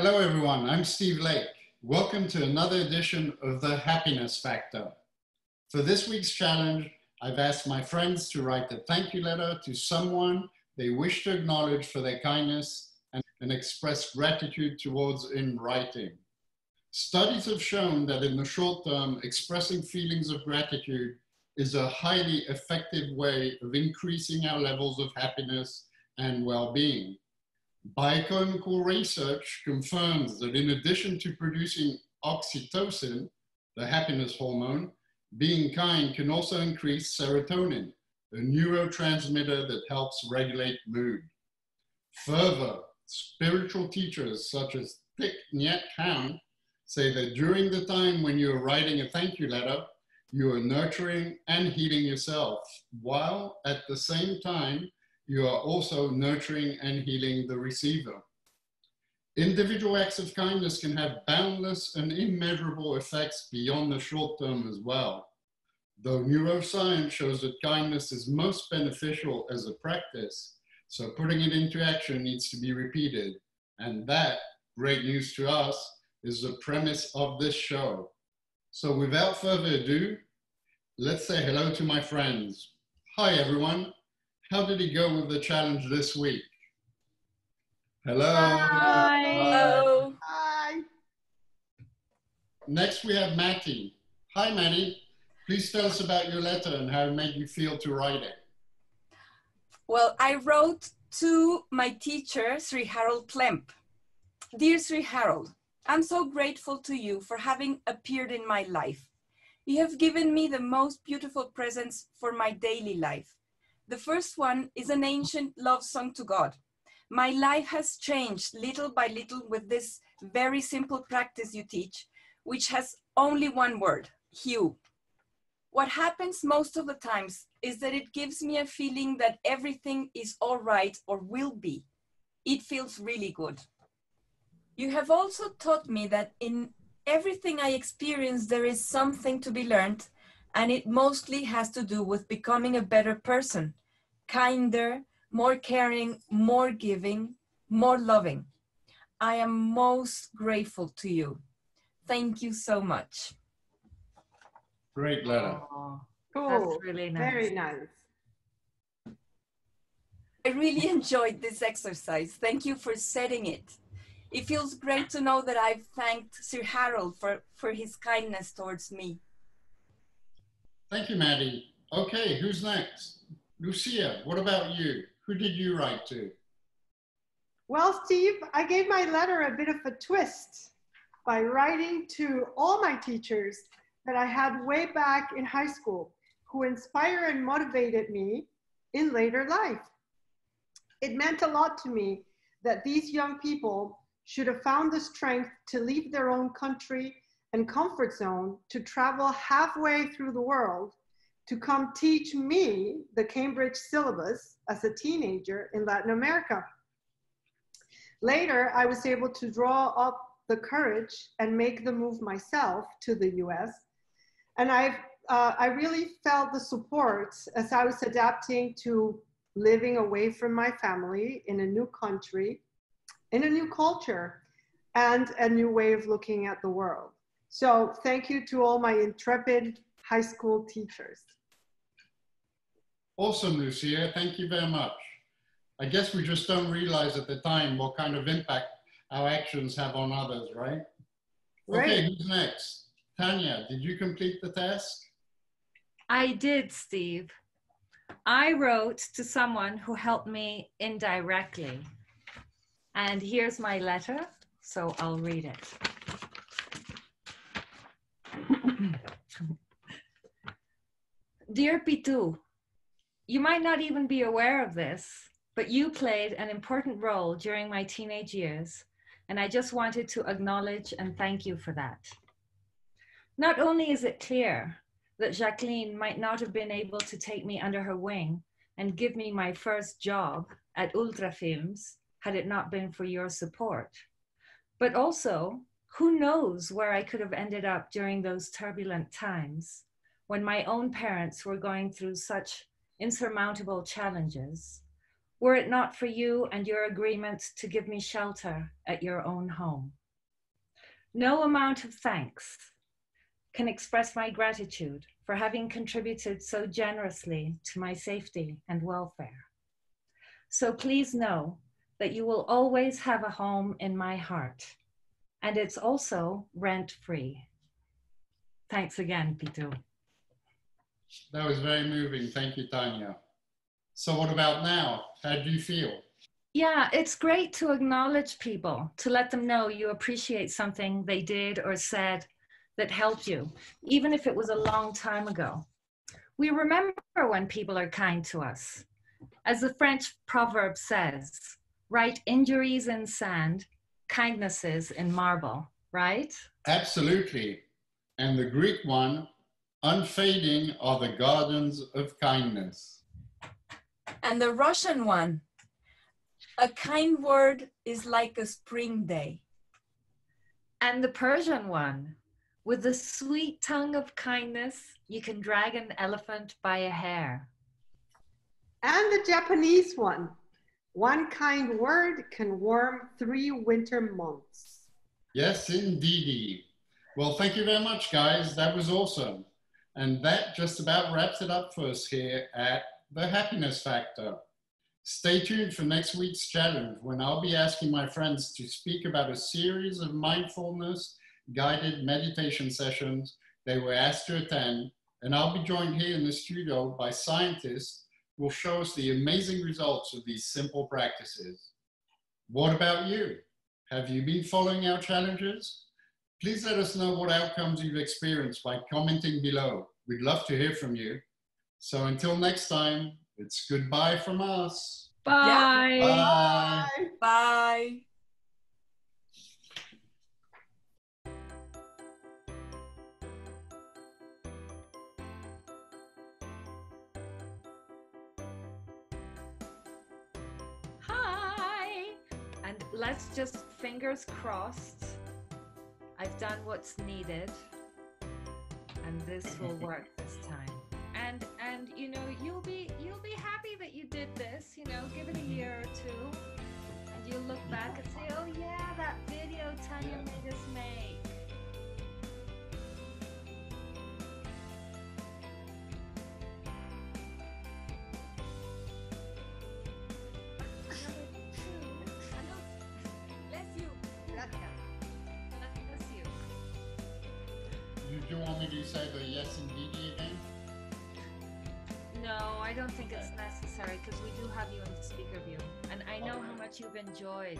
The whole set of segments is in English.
Hello, everyone. I'm Steve Lake. Welcome to another edition of The Happiness Factor. For this week's challenge, I've asked my friends to write a thank you letter to someone they wish to acknowledge for their kindness and, and express gratitude towards in writing. Studies have shown that in the short term, expressing feelings of gratitude is a highly effective way of increasing our levels of happiness and well-being. Biochemical research confirms that in addition to producing oxytocin, the happiness hormone, being kind can also increase serotonin, a neurotransmitter that helps regulate mood. Further, spiritual teachers such as Thich Nhat Hanh say that during the time when you're writing a thank you letter, you are nurturing and healing yourself, while at the same time, you are also nurturing and healing the receiver. Individual acts of kindness can have boundless and immeasurable effects beyond the short term as well. Though neuroscience shows that kindness is most beneficial as a practice, so putting it into action needs to be repeated. And that, great news to us, is the premise of this show. So without further ado, let's say hello to my friends. Hi everyone, how did he go with the challenge this week? Hello. Hi. Hello. Hi. Next we have Mati. Hi Mati, please tell us about your letter and how it made you feel to write it. Well, I wrote to my teacher, Sri Harold Klemp. Dear Sri Harold, I'm so grateful to you for having appeared in my life. You have given me the most beautiful presents for my daily life. The first one is an ancient love song to God. My life has changed little by little with this very simple practice you teach, which has only one word, HU. What happens most of the times is that it gives me a feeling that everything is all right or will be. It feels really good. You have also taught me that in everything I experience, there is something to be learned, and it mostly has to do with becoming a better person, kinder, more caring, more giving, more loving. I am most grateful to you. Thank you so much. Great letter. Cool. That's really nice. Very nice. I really enjoyed this exercise. Thank you for setting it. It feels great to know that I've thanked Sir Harold for, for his kindness towards me. Thank you, Mati. Okay, who's next? Lucia, what about you? Who did you write to? Well, Steve, I gave my letter a bit of a twist by writing to all my teachers that I had way back in high school who inspired and motivated me in later life. It meant a lot to me that these young people should have found the strength to leave their own country and comfort zone to travel halfway through the world to come teach me the Cambridge syllabus as a teenager in Latin America. Later, I was able to draw up the courage and make the move myself to the US. And I've, uh, I really felt the support as I was adapting to living away from my family in a new country, in a new culture, and a new way of looking at the world. So thank you to all my intrepid high school teachers. Awesome, Lucia. Thank you very much. I guess we just don't realize at the time what kind of impact our actions have on others, right? Right. Okay, who's next? Tanya, did you complete the task? I did, Steve. I wrote to someone who helped me indirectly. And here's my letter, so I'll read it. Dear Pitu, you might not even be aware of this, but you played an important role during my teenage years, and I just wanted to acknowledge and thank you for that. Not only is it clear that Jacqueline might not have been able to take me under her wing and give me my first job at Ultra Films had it not been for your support, but also who knows where I could have ended up during those turbulent times when my own parents were going through such insurmountable challenges, were it not for you and your agreement to give me shelter at your own home. No amount of thanks can express my gratitude for having contributed so generously to my safety and welfare. So please know that you will always have a home in my heart, and it's also rent free. Thanks again, Pitu. That was very moving. Thank you, Tanya. So, what about now? How do you feel? Yeah, it's great to acknowledge people, to let them know you appreciate something they did or said that helped you, even if it was a long time ago. We remember when people are kind to us. As the French proverb says, write injuries in sand, kindnesses in marble, right? Absolutely. And the Greek one, unfading are the gardens of kindness. And the Russian one, a kind word is like a spring day. And the Persian one, with the sweet tongue of kindness, you can drag an elephant by a hair. And the Japanese one, one kind word can warm three winter months. Yes, indeedy. Well, thank you very much, guys. That was awesome. And that just about wraps it up for us here at The Happiness Factor. Stay tuned for next week's challenge when I'll be asking my friends to speak about a series of mindfulness guided meditation sessions they were asked to attend. And I'll be joined here in the studio by scientists will show us the amazing results of these simple practices. What about you? Have you been following our challenges? Please let us know what outcomes you've experienced by commenting below. We'd love to hear from you. So until next time, it's goodbye from us. Bye. Bye. Bye. Hi. Let's just fingers crossed. I've done what's needed. And this will work this time. And and you know, you'll be you'll be happy that you did this, you know, give it a year or two. And you'll look back and say, Oh You want me to say the yes indeed again? No, I don't think it's necessary because we do have you in the speaker view. And I know how much you've enjoyed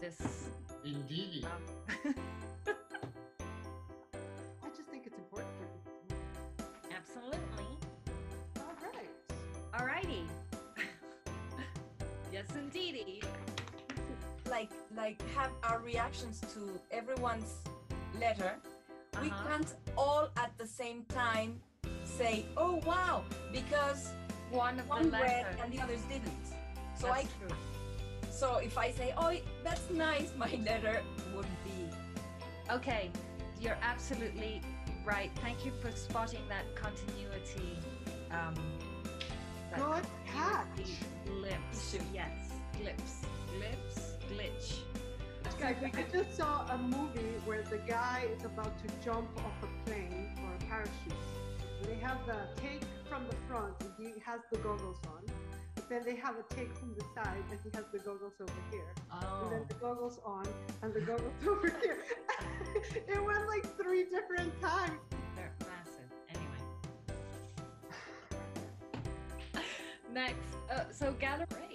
this. Indeed. Um, I just think it's important for people absolutely. All right. Alrighty. yes, indeedy. Like like have our reactions to everyone's letter. We Uh-huh. can't all at the same time say, "Oh wow," because One of the one read letters. and the others didn't. So That's I true. so if I say, "Oh, that's nice," my letter would be Okay, you're absolutely right. Thank you for spotting that continuity. Um, that Good continuity catch. Glimpse. Yes, glimpse. Glimpse. Guys, I just saw a movie where the guy is about to jump off a plane or a parachute. And they have the take from the front and he has the goggles on. But then they have a take from the side and he has the goggles over here. Oh. And Oh. then the goggles on and the goggles over here. it went like three different times. They're massive. Anyway. Next, uh, so. You're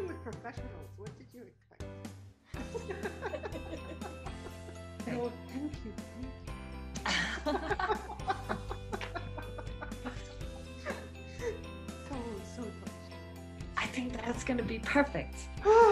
working with professionals. What did you expect? oh, thank you. Thank you. So, so touched. I think that's going to be perfect.